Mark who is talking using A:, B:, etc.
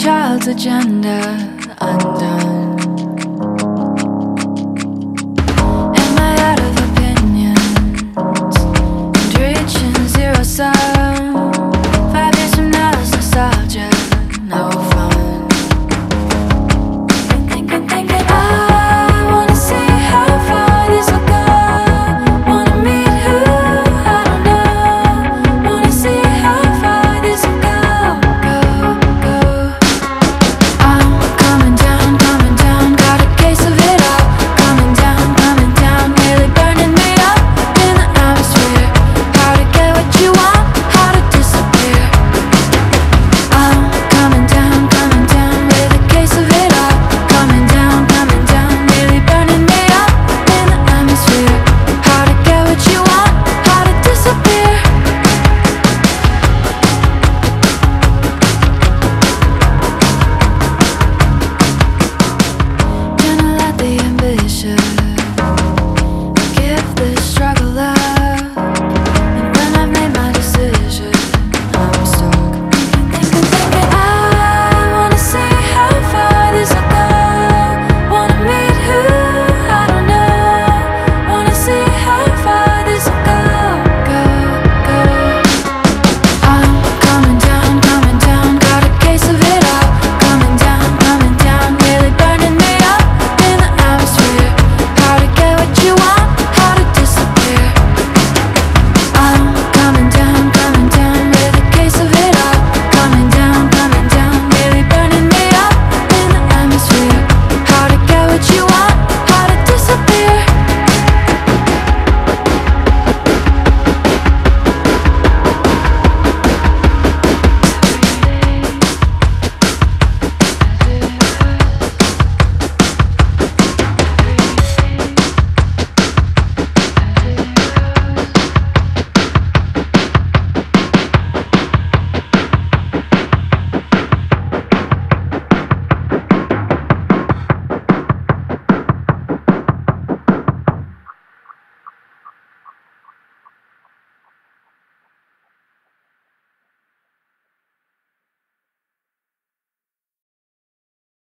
A: Child's agenda undone.